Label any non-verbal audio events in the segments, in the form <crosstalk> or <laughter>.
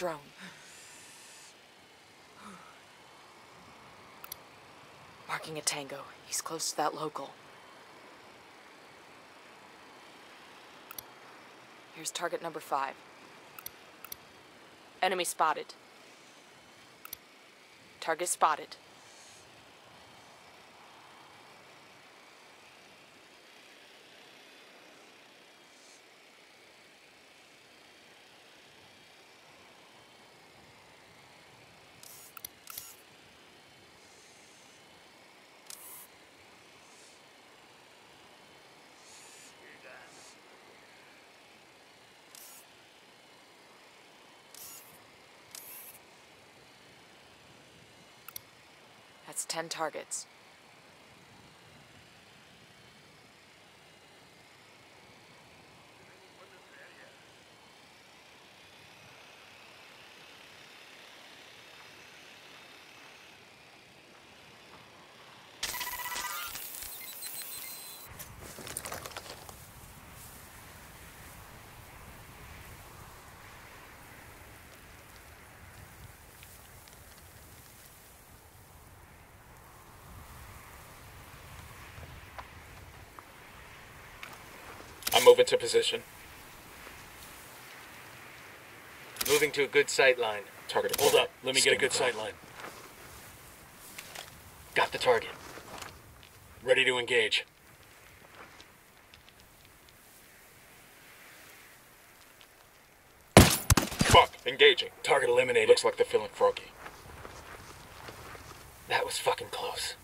Drone. Marking a tango. He's close to that local. Here's target number five. Enemy spotted. Target spotted. That's 10 targets. I'm moving to position. Moving to a good sight line. Target Hold up. Let me get a good Stand sight line. Got the target. Ready to engage. Fuck! Engaging. Target eliminated. Looks like they're feeling froggy. That was fucking close.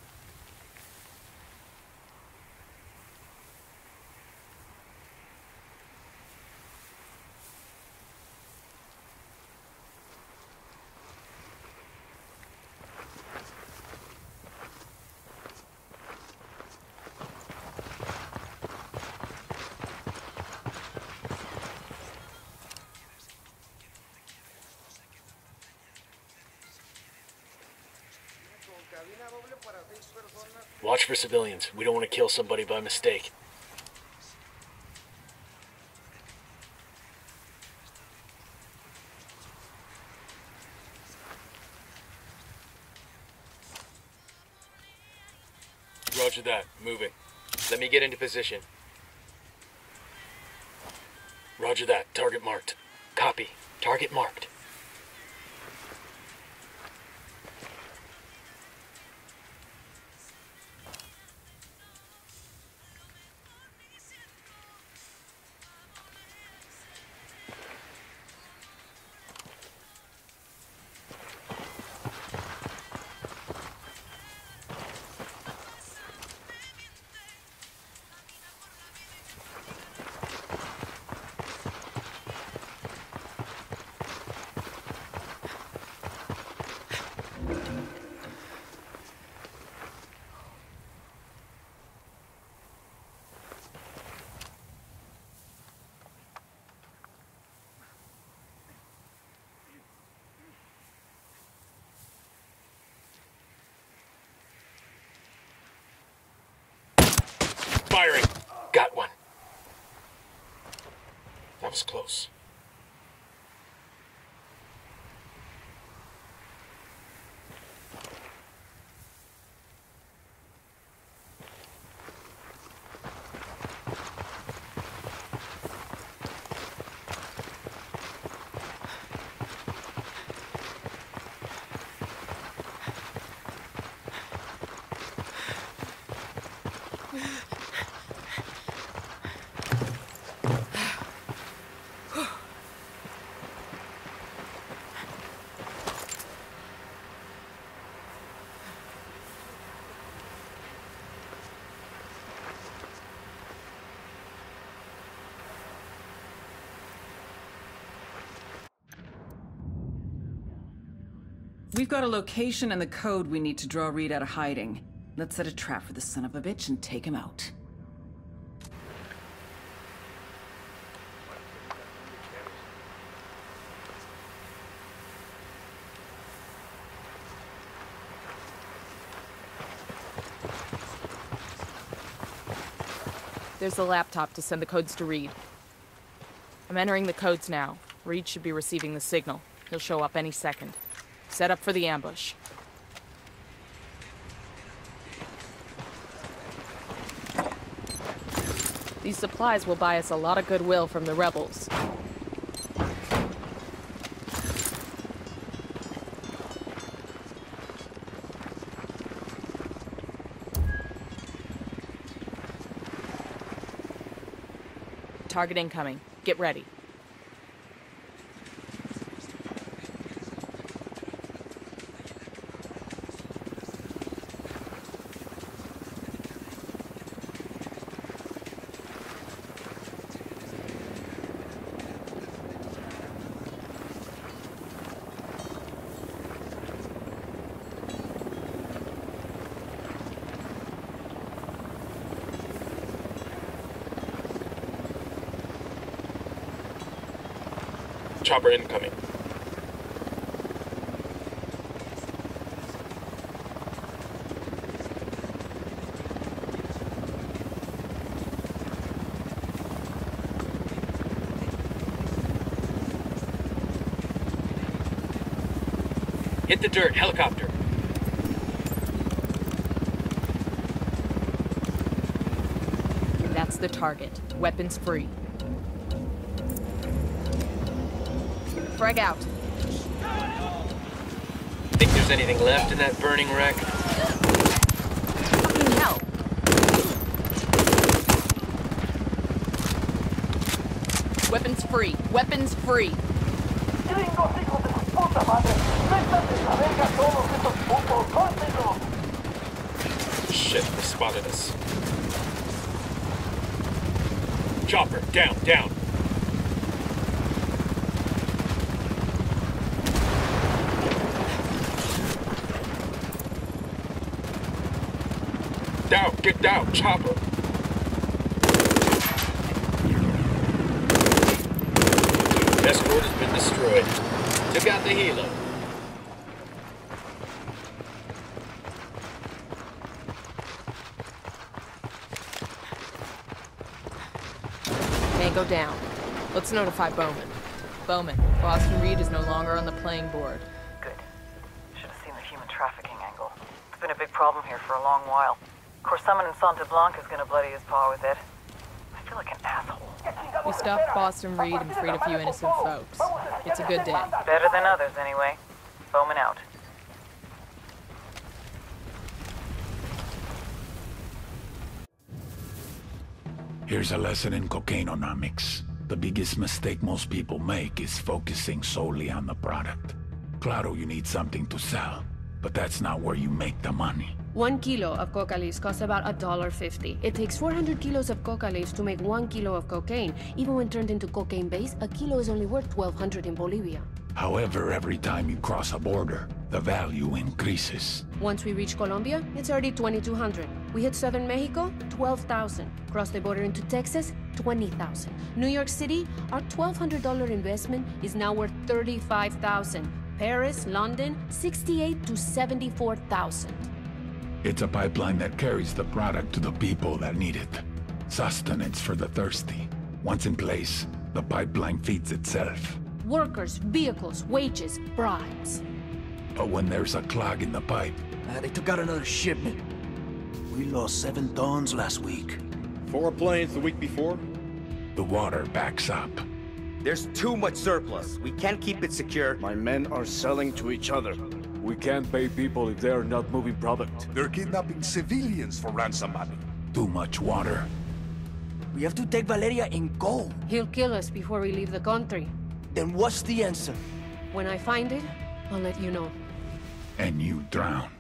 Watch for civilians. We don't want to kill somebody by mistake. Roger that. Moving. Let me get into position. Roger that. Target marked. Copy. Target marked. Firing. Got one. That was close. We've got a location and the code we need to draw Reed out of hiding. Let's set a trap for the son of a bitch and take him out. There's the laptop to send the codes to Reed. I'm entering the codes now. Reed should be receiving the signal. He'll show up any second. Set up for the ambush. These supplies will buy us a lot of goodwill from the rebels. Target incoming. Get ready. Chopper incoming. Hit the dirt, helicopter. That's the target. Weapons free. Frag out. Think there's anything left in that burning wreck? Fucking hell. Weapons free. Weapons free. Gringos hijos de su puta madre. Métanse a verga todos estos putos. ¡Córtenlos! Shit, they spotted us. Chopper, down, down. Down, get down, chopper. Escort has been destroyed. Took out the helo. Tango down. Let's notify Bowman. Bowman, Boston Reed is no longer on the playing board. Good. Should have seen the human trafficking angle. It's been a big problem here for a long while. Of course, someone in Santa Blanca is gonna bloody his paw with it. I feel like an asshole. We stopped Boston Reed and freed a few innocent folks. It's a good day. Better than others, anyway. Bowman out. Here's a lesson in cocaineonomics. The biggest mistake most people make is focusing solely on the product. Claro, you need something to sell, but that's not where you make the money. One kilo of coca leaves costs about a dollar fifty. It takes 400 kilos of coca leaves to make one kilo of cocaine. Even when turned into cocaine base, a kilo is only worth 1200 in Bolivia. However, every time you cross a border, the value increases. Once we reach Colombia, it's already 2200. We hit southern Mexico, 12,000. Cross the border into Texas, 20,000. New York City, our $1,200 investment is now worth 35,000. Paris, London, 68 to 74,000. It's a pipeline that carries the product to the people that need it. Sustenance for the thirsty. Once in place, the pipeline feeds itself. Workers, vehicles, wages, bribes. But when there's a clog in the pipe, Uh, they took out another shipment. We lost seven tons last week. Four planes the week before? the water backs up. There's too much surplus. We can't keep it secure. My men are selling to each other. We can't pay people if they're not moving product. They're kidnapping civilians for ransom money. Too much water. We have to take Valeria and go. He'll kill us before we leave the country. Then what's the answer? When I find it, I'll let you know. And you drown.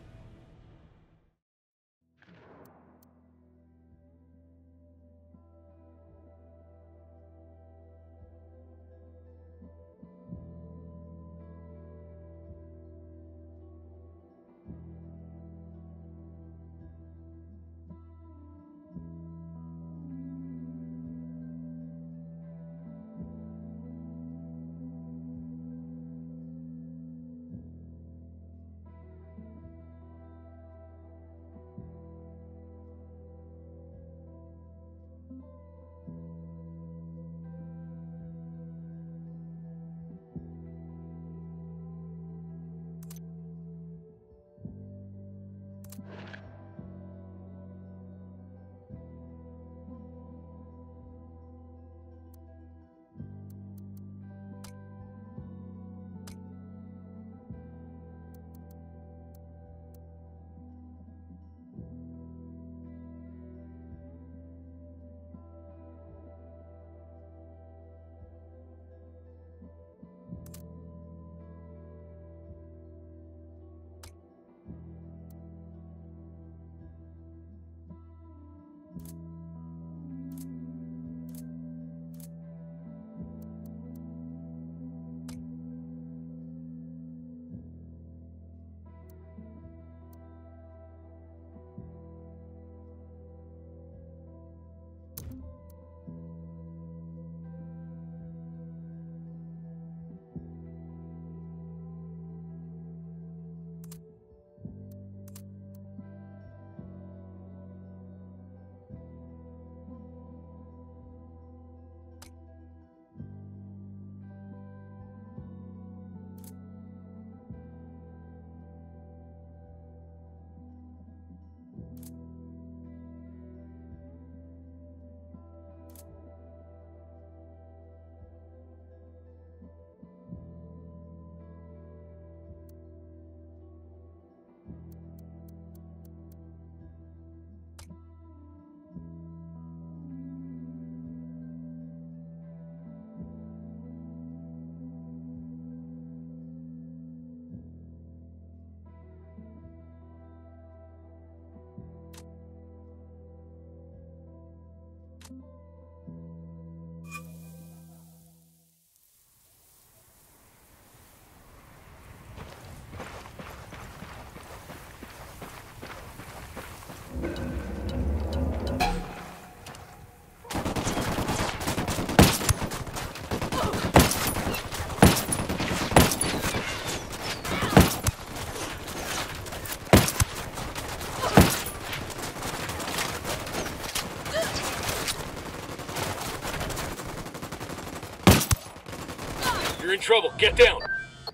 Get down.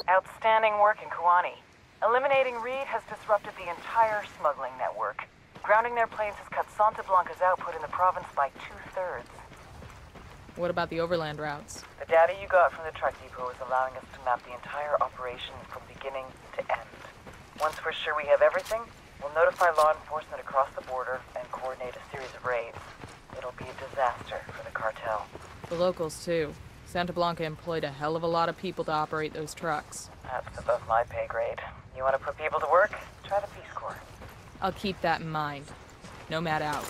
Outstanding work in Koani. Eliminating Reed has disrupted the entire smuggling network. Grounding their planes has cut Santa Blanca's output in the province by two-thirds. What about the overland routes? The data you got from the truck depot is allowing us to map the entire operation from beginning to end. Once we're sure we have everything, we'll notify law enforcement across the border and coordinate a series of raids. It'll be a disaster for the cartel. The locals, too. Santa Blanca employed a hell of a lot of people to operate those trucks. That's above my pay grade. You want to put people to work? Try the Peace Corps. I'll keep that in mind. Nomad out.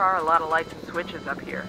Are a lot of lights and switches up here.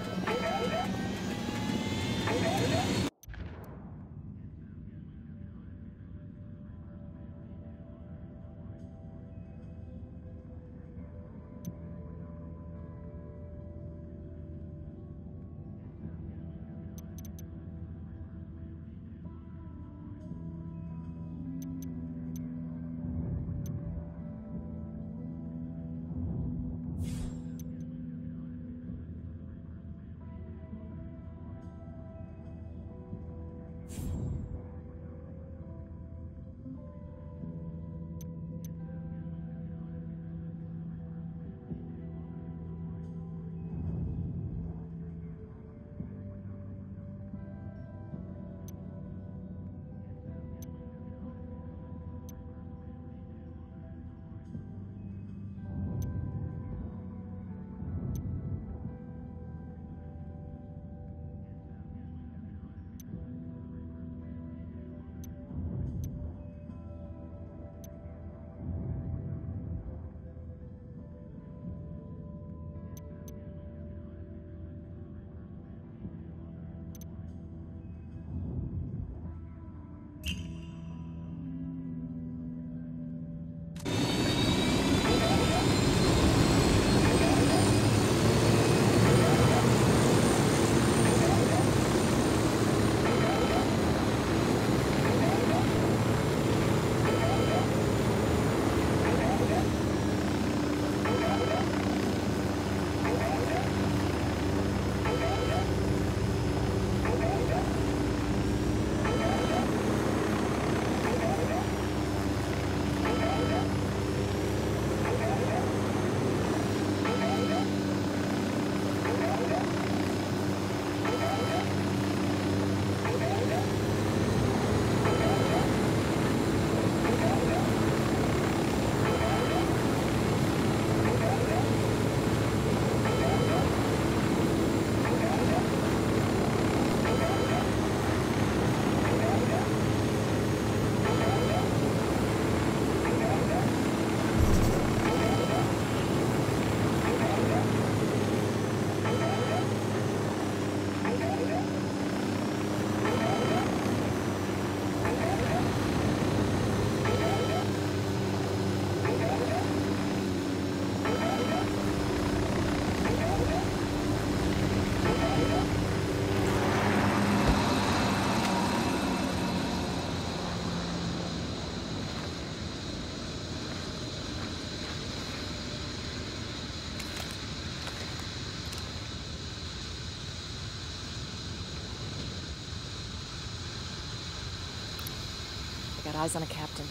Eyes on a captain.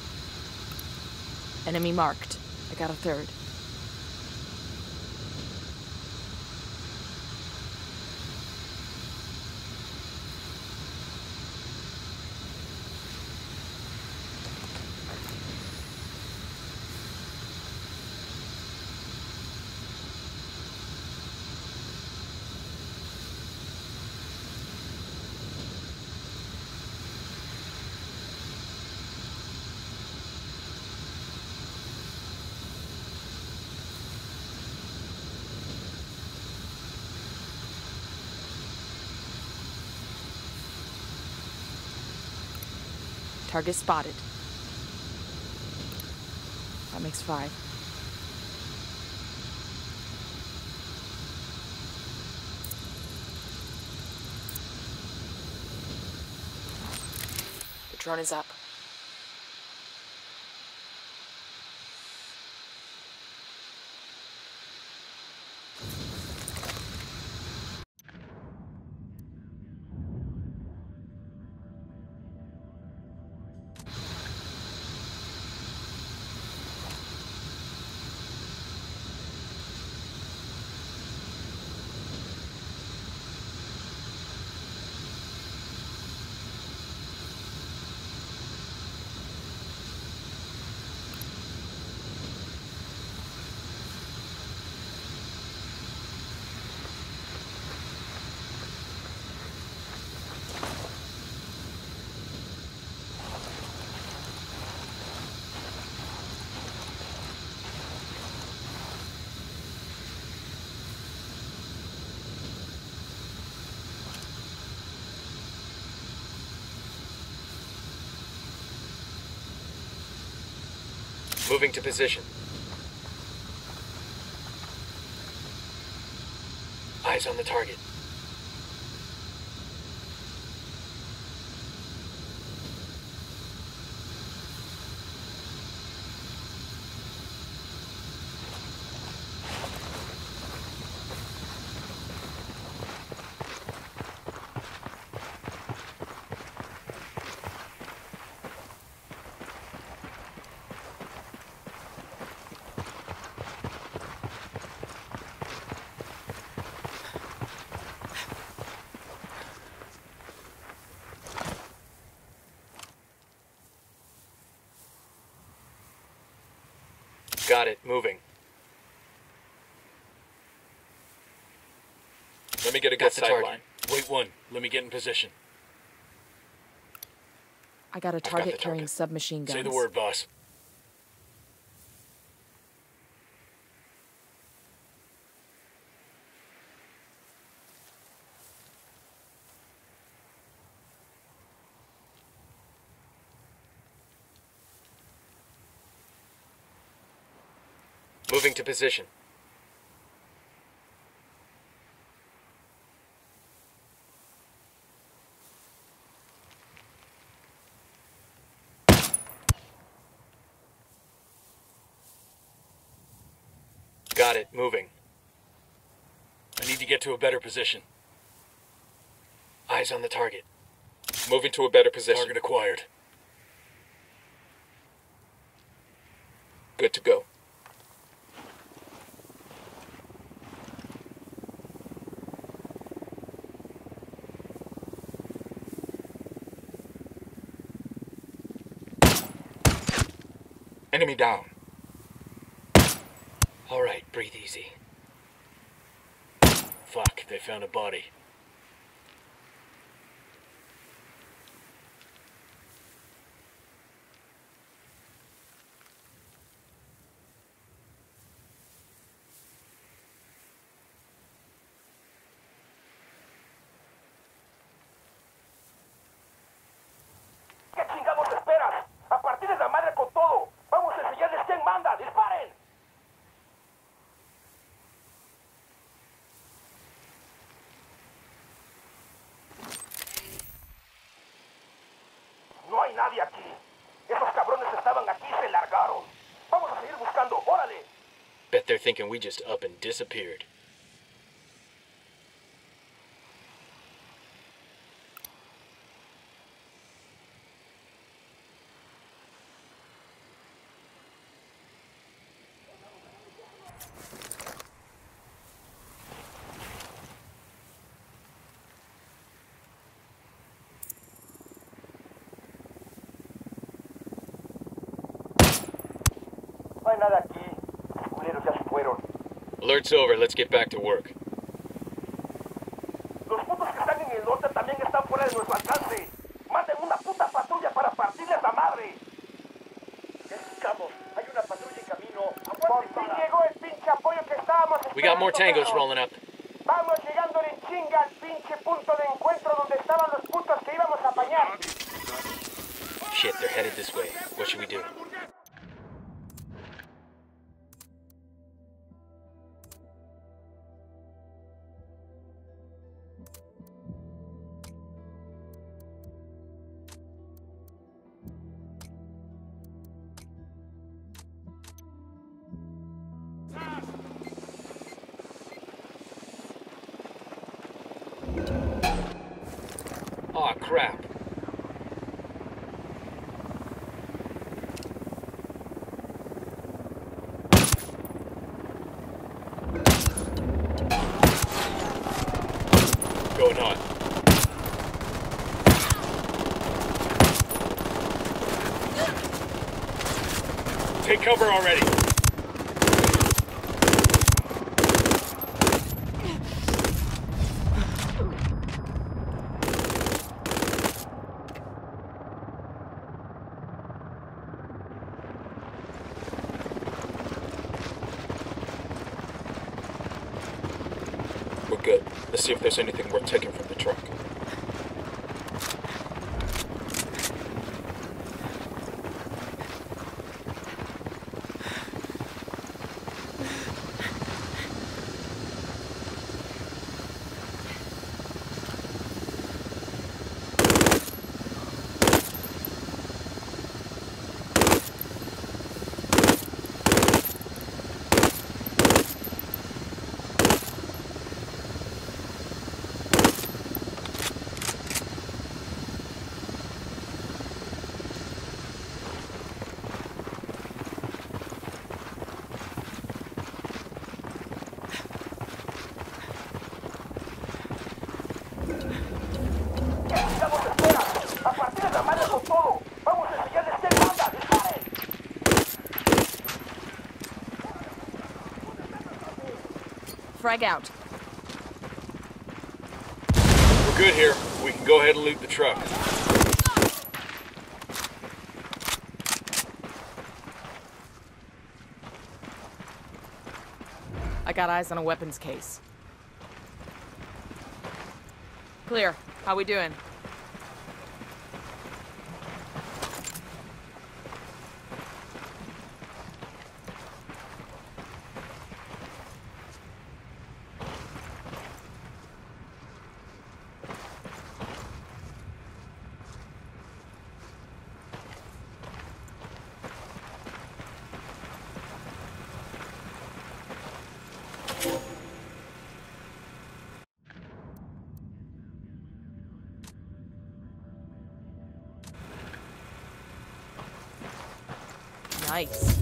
Enemy marked. I got a third. Target spotted. That makes five. The drone is up. Moving to position. Eyes on the target. Got it. Moving. Let me get a good the target. sight line. Wait one. Let me get in position. I got a got target target. carrying submachine guns. Say the word, boss. Moving to position. Got it. Moving. I need to get to a better position. Eyes on the target. Moving to a better position. Target acquired. Good to go. Enemy down. All right, breathe easy. Fuck, they found a body. ¿Qué chingados esperas? A partir de la madre con todo. Vamos a enseñarles quién manda. ¡Disparen! No hay nadie aquí. Esos cabrones estaban aquí y se largaron. Vamos a seguir buscando. ¡Órale! Bet they're thinking we just up and disappeared. No hay nada aquí. Los culeros ya se fueron. Alert's over. Let's get back to work. Los putos que están en el norte también están fuera de nuestro alcance. Manden una puta patrulla para partirles la madre. Escuchamos. Hay una patrulla en camino. Por fin llegó el pinche apoyo que estábamos We got more tangos rolling up. Vamos llegando en chinga al pinche punto de encuentro donde estaban los putos que íbamos a apañar. Shit, they're headed this way. What should we do? Cover already. We're good. Let's see if there's anything worth taking from Frag out. We're good here. We can go ahead and loot the truck. I got eyes on a weapons case. Clear. How we doing? Nice.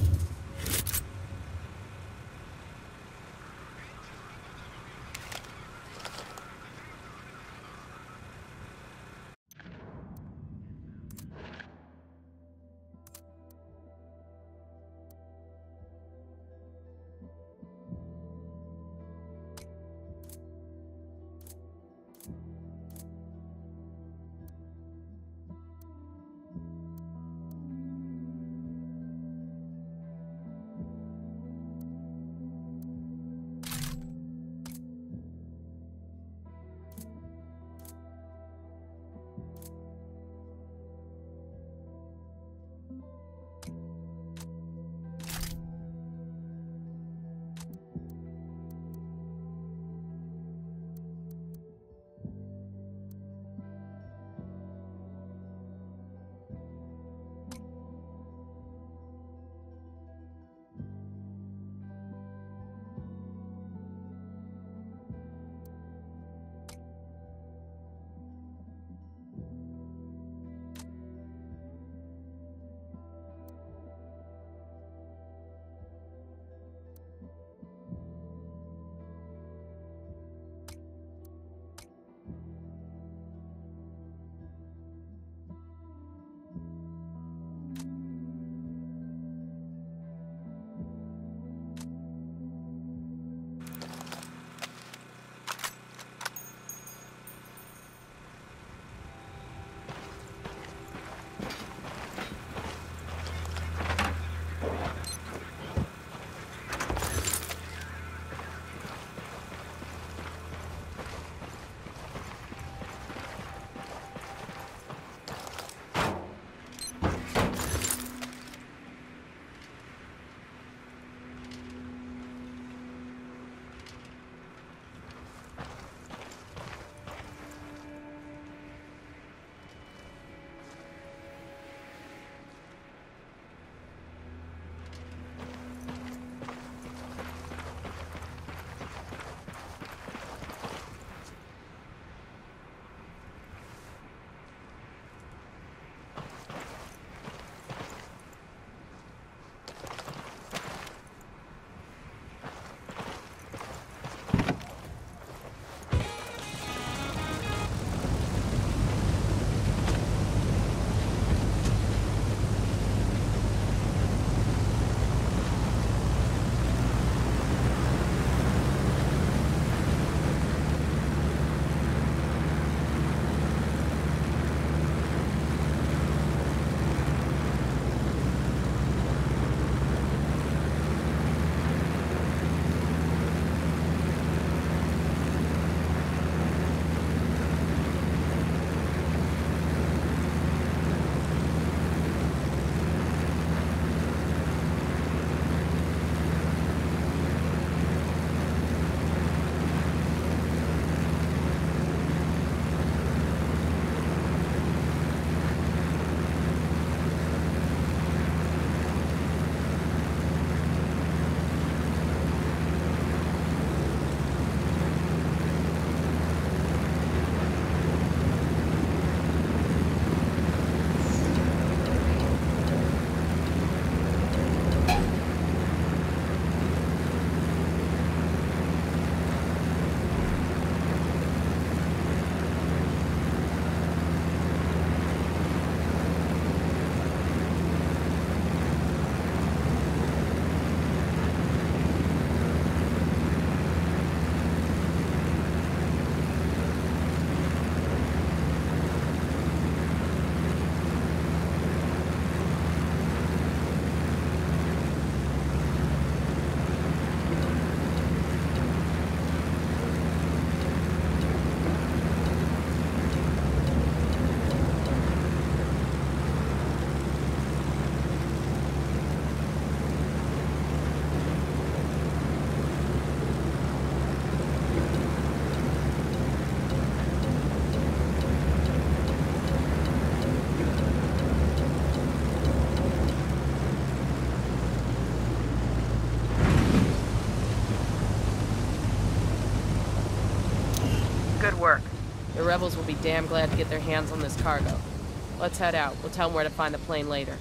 Rebels will be damn glad to get their hands on this cargo. Let's head out. We'll tell them where to find the plane later.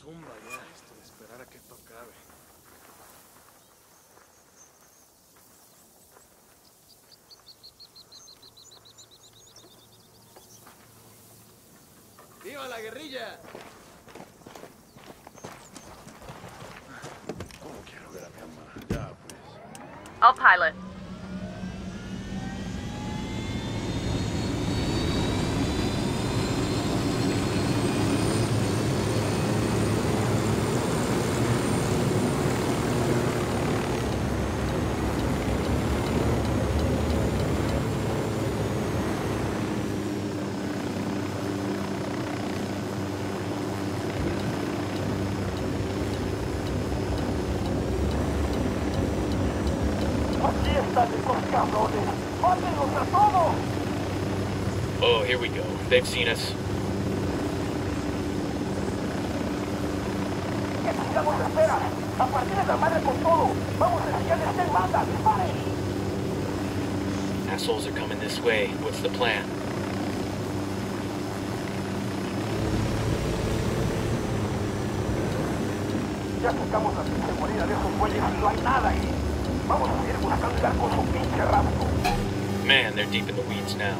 Zumba ya esto de esperar a que esto acabe. ¡Viva la guerrilla! ¿Cómo quiero ver a mi mamá? Ya, pues. I'll pilot. ¡Disparen! Assholes are coming this way. What's the plan? Ya sacamos la pinche de esos güeyes y no hay nada ahí. Vamos a ir buscando con su pinche. Man, they're deep in the weeds now.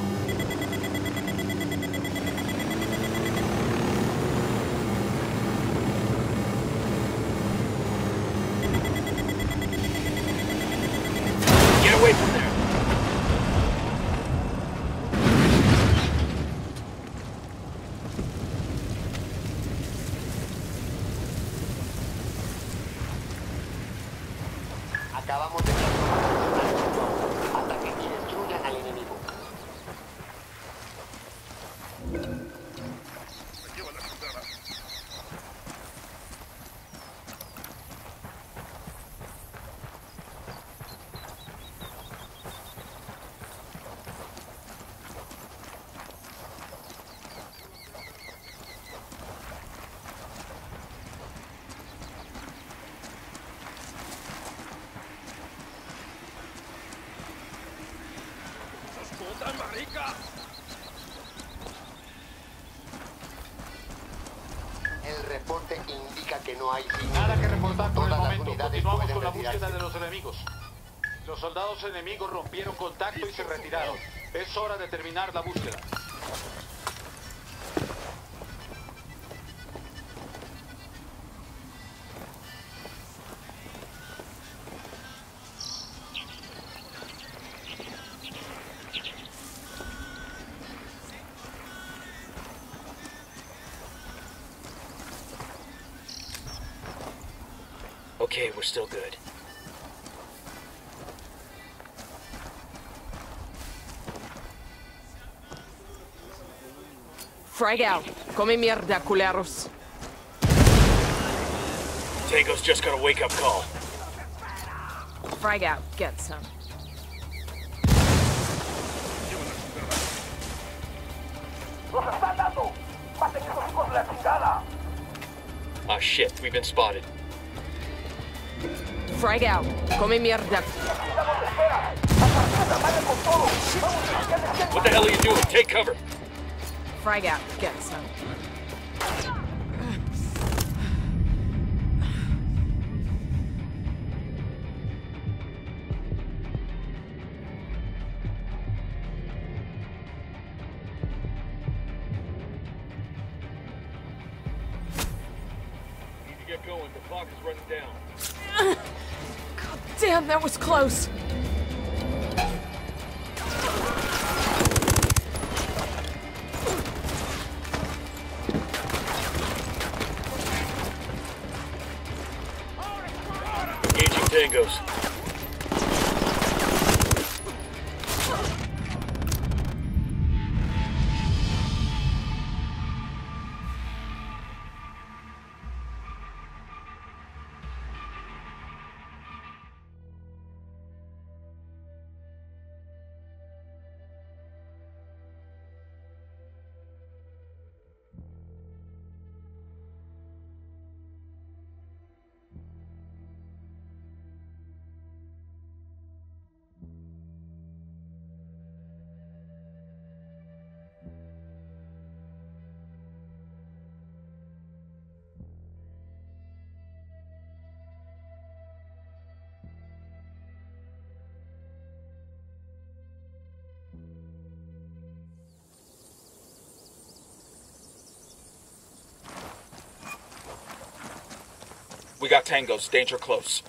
El reporte indica que no hay Nada que reportar por el momento. Continuamos con la búsqueda de los enemigos. Los soldados enemigos rompieron contacto y se retiraron. Es hora de terminar la búsqueda. Out. Come mierda, culeros. Tango's just got a wake-up call. Frag out. Get some. ¡Nos están dando! ¡Maten esos hijos de la chingada! Ah shit, we've been spotted. Frag out. Come mierda. What the hell are you doing? Take cover. Frag out. Get some. Need to get going. The clock is running down. <laughs> Damn, that was close. Got tangos. Danger close.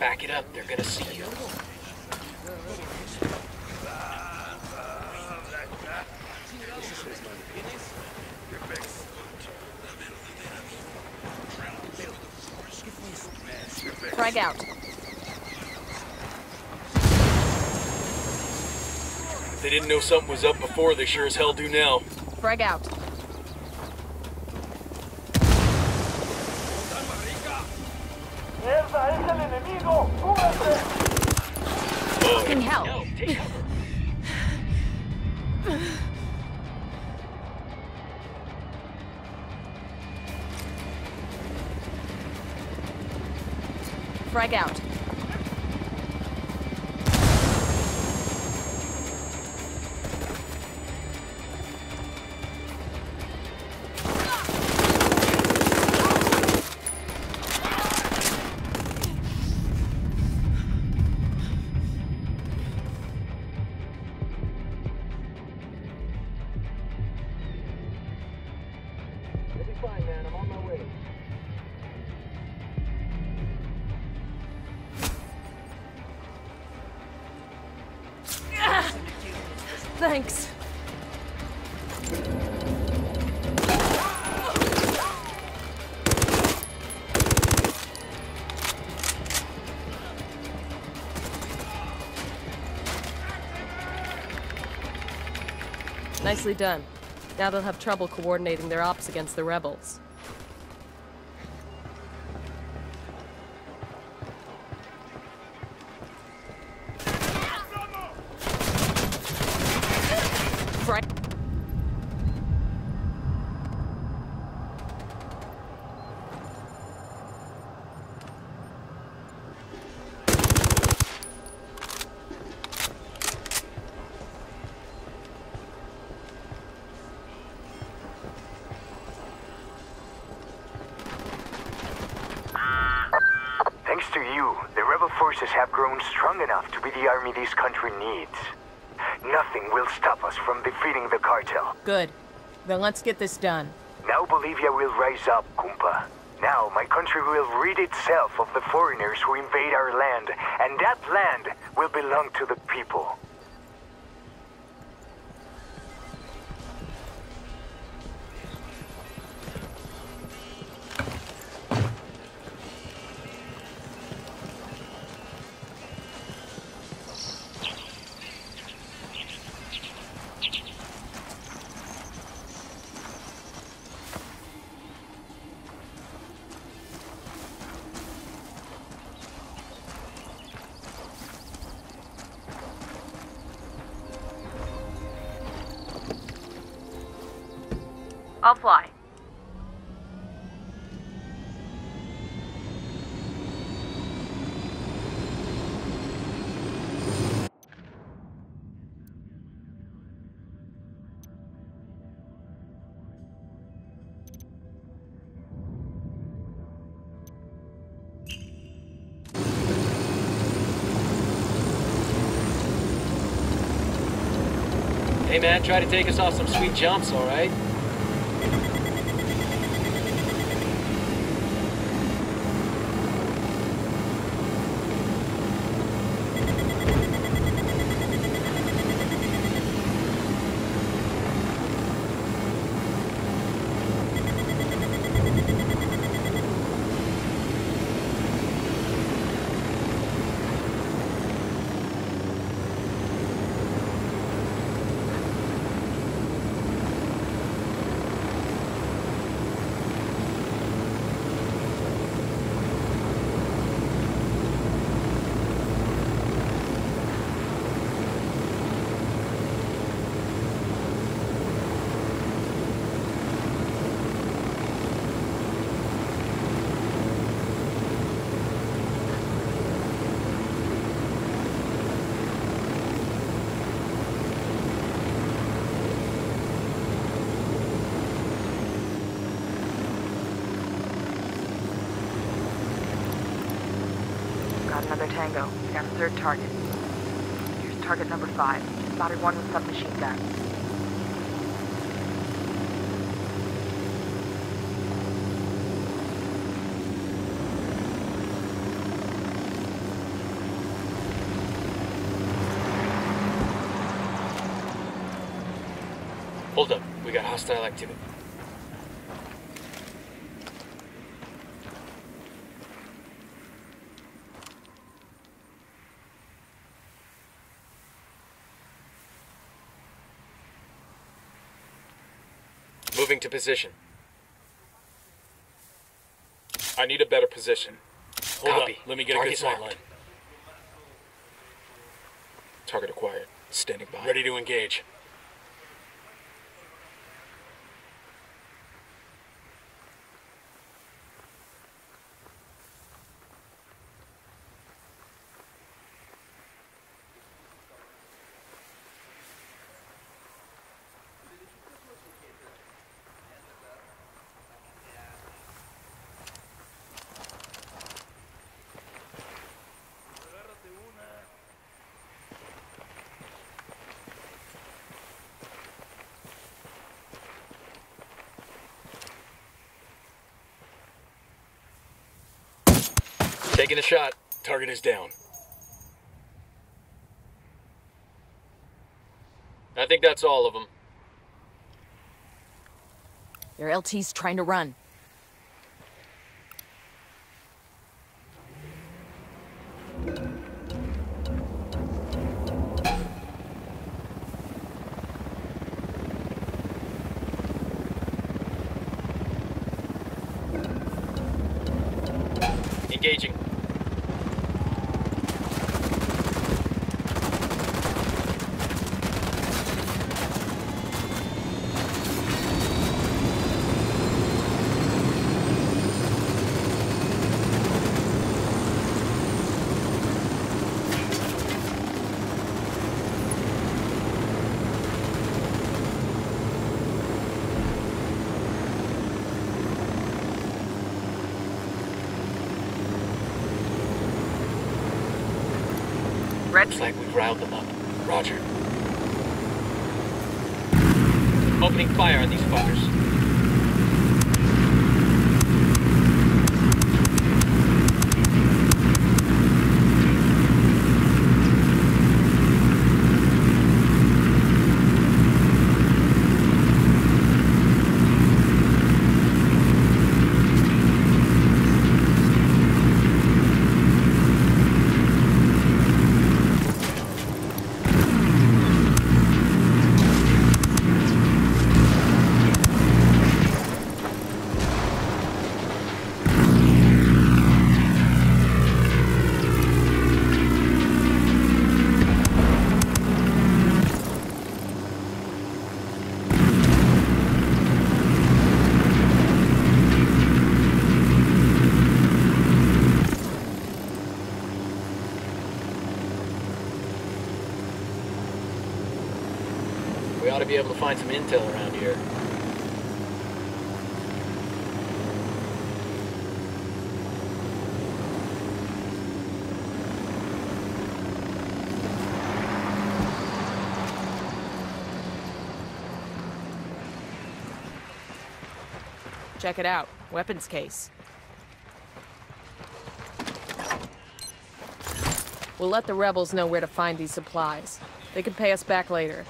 Back it up. They're gonna see you. Frag out. If they didn't know something was up before, they sure as hell do now. Frag out. Nicely done. Now they'll have trouble coordinating their ops against the rebels. Have grown strong enough to be the army this country needs. Nothing will stop us from defeating the cartel. Good. Then let's get this done. Now Bolivia will rise up, Kumpa. Now my country will rid itself of the foreigners who invade our land, and that land will belong to the people. Hey man, try to take us off some sweet jumps, alright? Got another tango. We got a third target. Here's target number five. Spotted one with submachine gun. Hold up, we got hostile activity. Moving to position. I need a better position. Hold Copy. up, let me get Target a good sight line. Target acquired. Standing by. Ready to engage. Taking a shot. Target is down. I think that's all of them. Your LT's trying to run. Find some intel around here. Check it out. Weapons case. We'll let the rebels know where to find these supplies. They can pay us back later.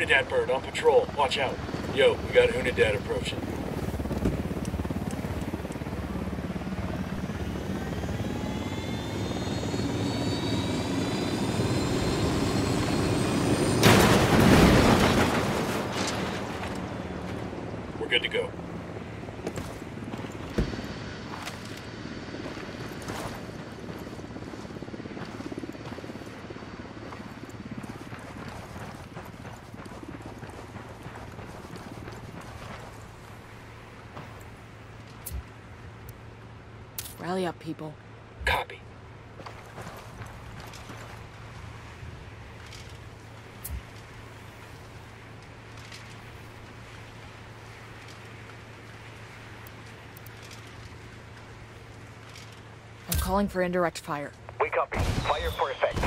Unidad bird on patrol. Watch out. Yo, we got Unidad approaching. We're good to go. Rally up, people. Copy. I'm calling for indirect fire. We copy. Fire for effect.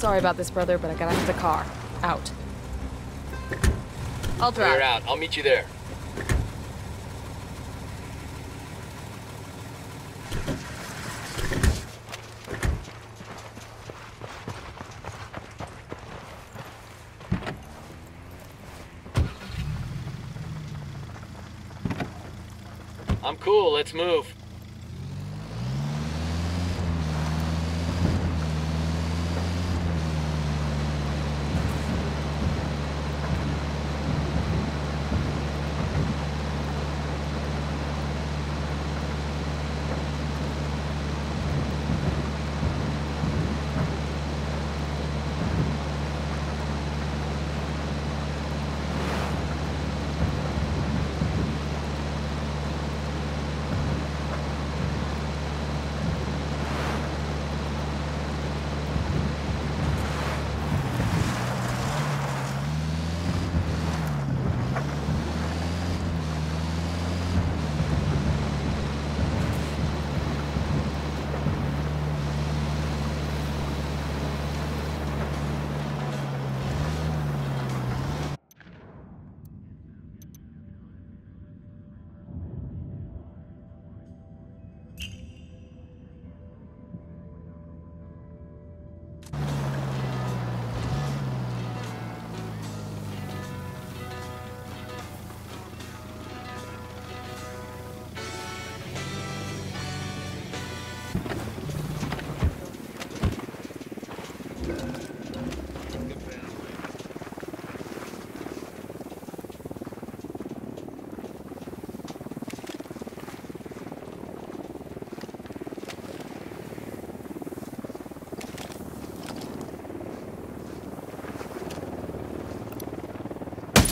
Sorry about this, brother, but I gotta have the car. Out. I'll drive. Clear out. I'll meet you there. I'm cool. Let's move.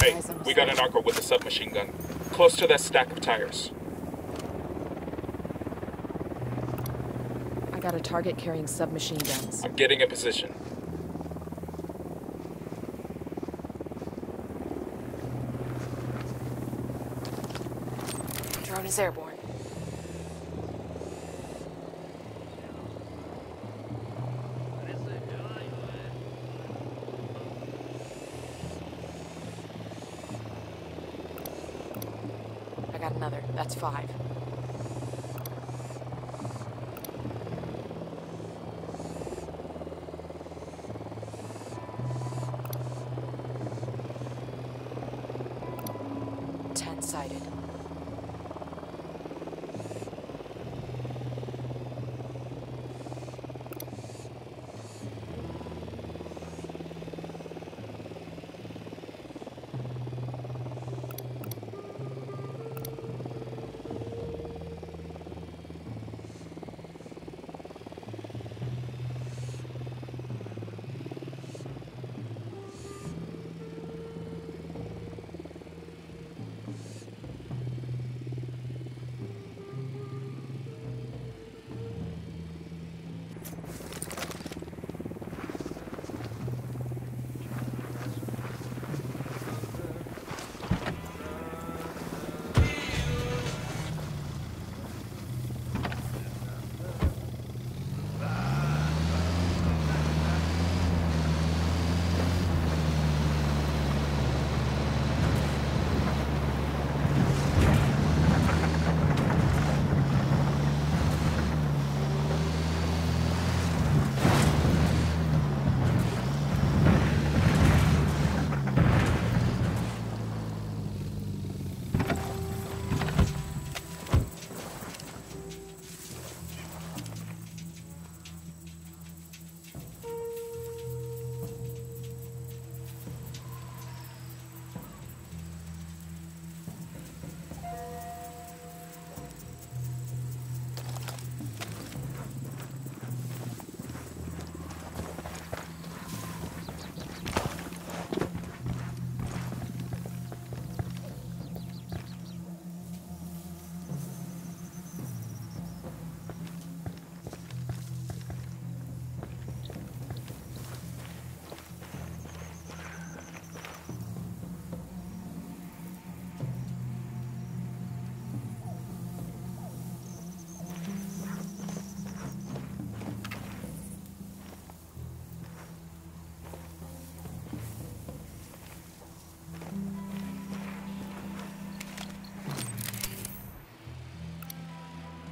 Hey, we got a narco with a submachine gun. Close to that stack of tires. I got a target carrying submachine guns. I'm getting a position. Drone is airborne. I got another. That's five.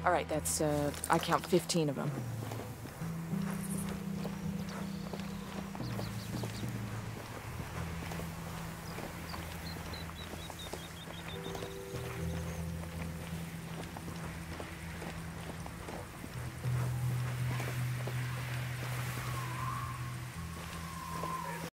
All right, that's, uh, I count 15 of them.